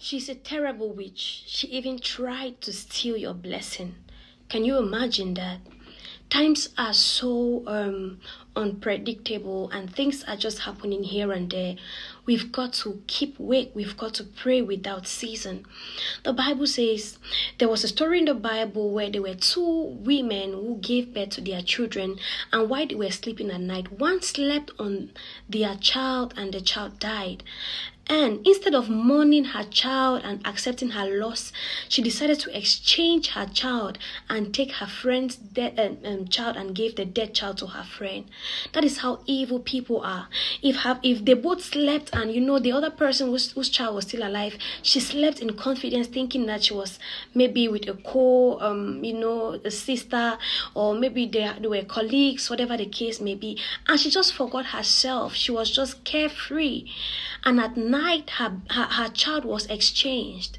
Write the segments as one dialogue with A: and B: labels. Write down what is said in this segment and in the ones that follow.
A: She's a terrible witch. She even tried to steal your blessing. Can you imagine that? Times are so um, unpredictable and things are just happening here and there. We've got to keep awake. We've got to pray without season. The Bible says there was a story in the Bible where there were two women who gave birth to their children, and while they were sleeping at night, one slept on their child and the child died. And instead of mourning her child and accepting her loss, she decided to exchange her child and take her friend's dead um, um, child and give the dead child to her friend. That is how evil people are. If have if they both slept and you know the other person whose, whose child was still alive, she slept in confidence, thinking that she was maybe with a co, um, you know, a sister, or maybe they, they were colleagues, whatever the case may be, and she just forgot herself. She was just carefree, and at night her, her, her child was exchanged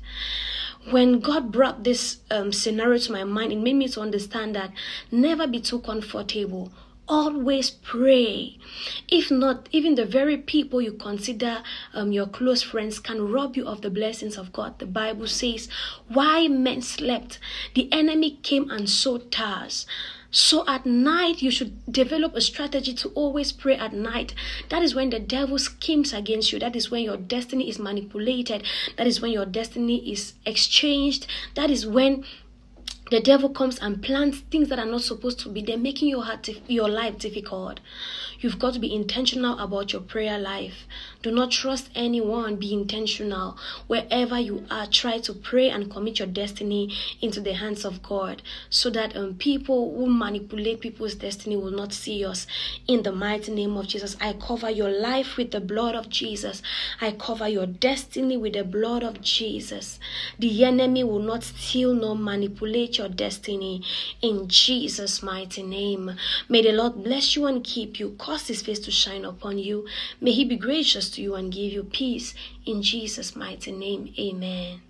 A: when God brought this um, scenario to my mind, it made me to understand that never be too comfortable. Always pray. If not, even the very people you consider um, your close friends can rob you of the blessings of God. The Bible says, Why men slept, the enemy came and sowed tares. So at night, you should develop a strategy to always pray at night. That is when the devil schemes against you. That is when your destiny is manipulated. That is when your destiny is exchanged. That is when the devil comes and plants things that are not supposed to be there, making your heart, your life difficult. You've got to be intentional about your prayer life. Do not trust anyone. Be intentional. Wherever you are, try to pray and commit your destiny into the hands of God so that um, people who manipulate people's destiny will not see us. In the mighty name of Jesus, I cover your life with the blood of Jesus. I cover your destiny with the blood of Jesus. The enemy will not steal nor manipulate your destiny in Jesus' mighty name. May the Lord bless you and keep you, cause his face to shine upon you. May he be gracious to you and give you peace in Jesus' mighty name. Amen.